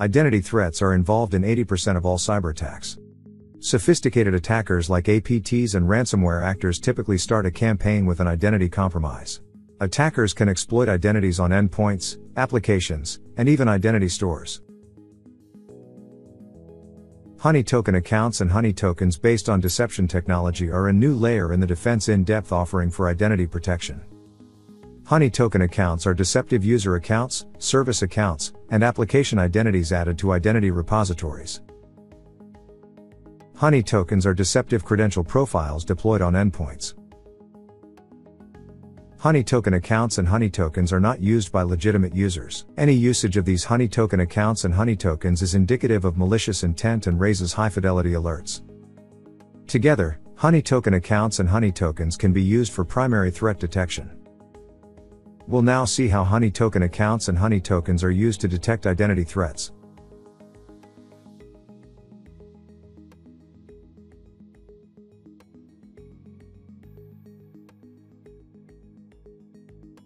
Identity threats are involved in 80% of all cyber attacks. Sophisticated attackers like APTs and ransomware actors typically start a campaign with an identity compromise. Attackers can exploit identities on endpoints, applications, and even identity stores. Honey token accounts and honey tokens based on deception technology are a new layer in the defense in depth offering for identity protection. Honey token accounts are deceptive user accounts, service accounts, and application identities added to identity repositories. Honey tokens are deceptive credential profiles deployed on endpoints. Honey token accounts and honey tokens are not used by legitimate users. Any usage of these honey token accounts and honey tokens is indicative of malicious intent and raises high fidelity alerts. Together, honey token accounts and honey tokens can be used for primary threat detection. We'll now see how Honey token accounts and Honey tokens are used to detect identity threats.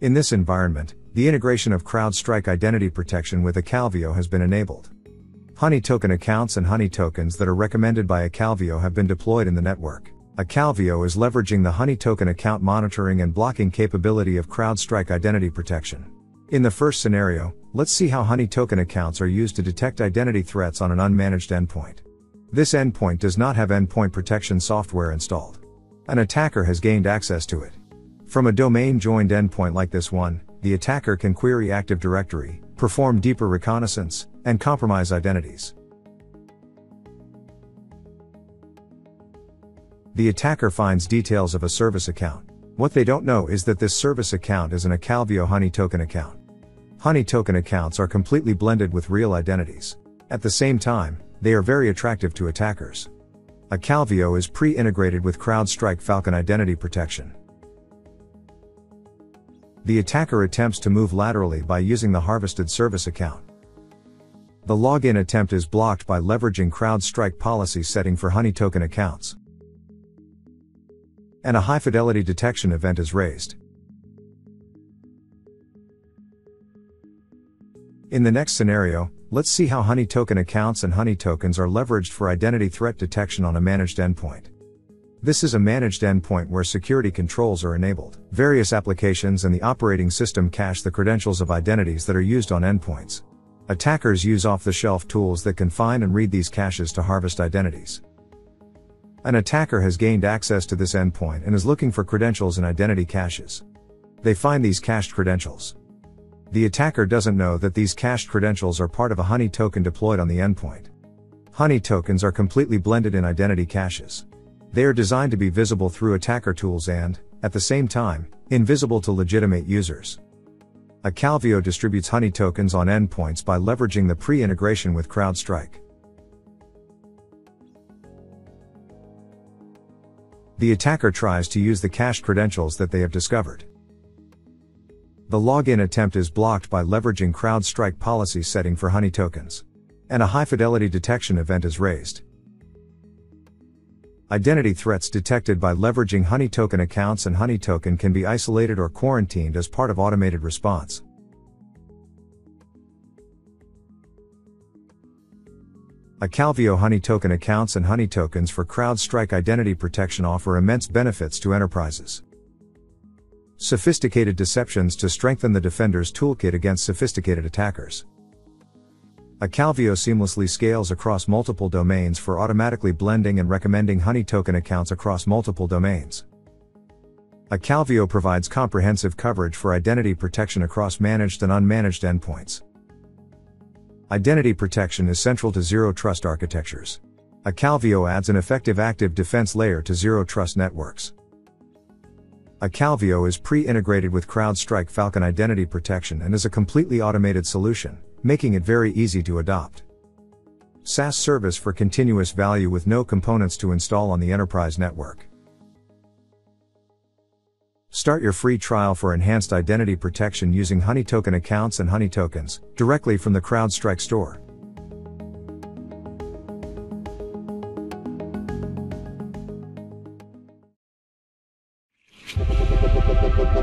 In this environment, the integration of CrowdStrike identity protection with Acalvio has been enabled. Honey token accounts and Honey tokens that are recommended by Acalvio have been deployed in the network. Acalvio is leveraging the Honey token account monitoring and blocking capability of CrowdStrike identity protection. In the first scenario, let's see how Honey token accounts are used to detect identity threats on an unmanaged endpoint. This endpoint does not have endpoint protection software installed. An attacker has gained access to it. From a domain joined endpoint like this one, the attacker can query Active Directory, perform deeper reconnaissance, and compromise identities. The attacker finds details of a service account. What they don't know is that this service account is an Acalvio Honey token account. Honey token accounts are completely blended with real identities. At the same time, they are very attractive to attackers. Acalvio is pre-integrated with CrowdStrike Falcon identity protection. The attacker attempts to move laterally by using the harvested service account. The login attempt is blocked by leveraging CrowdStrike policy setting for Honey token accounts and a high fidelity detection event is raised. In the next scenario, let's see how Honey token accounts and Honey tokens are leveraged for identity threat detection on a managed endpoint. This is a managed endpoint where security controls are enabled. Various applications and the operating system cache the credentials of identities that are used on endpoints. Attackers use off the shelf tools that can find and read these caches to harvest identities. An attacker has gained access to this endpoint and is looking for credentials in identity caches. They find these cached credentials. The attacker doesn't know that these cached credentials are part of a Honey token deployed on the endpoint. Honey tokens are completely blended in identity caches. They are designed to be visible through attacker tools and, at the same time, invisible to legitimate users. Acalvio distributes Honey tokens on endpoints by leveraging the pre-integration with CrowdStrike. The attacker tries to use the cached credentials that they have discovered. The login attempt is blocked by leveraging CrowdStrike policy setting for Honey tokens. And a high fidelity detection event is raised. Identity threats detected by leveraging Honey token accounts and Honey token can be isolated or quarantined as part of automated response. Acalvio Honey token accounts and Honey tokens for CrowdStrike identity protection offer immense benefits to enterprises. Sophisticated deceptions to strengthen the defender's toolkit against sophisticated attackers. Acalvio seamlessly scales across multiple domains for automatically blending and recommending Honey token accounts across multiple domains. Acalvio provides comprehensive coverage for identity protection across managed and unmanaged endpoints. Identity protection is central to zero trust architectures. Acalvio adds an effective active defense layer to zero trust networks. Acalvio is pre-integrated with CrowdStrike Falcon Identity Protection and is a completely automated solution, making it very easy to adopt. SaaS service for continuous value with no components to install on the enterprise network. Start your free trial for enhanced identity protection using Honey Token accounts and Honey Tokens directly from the CrowdStrike store.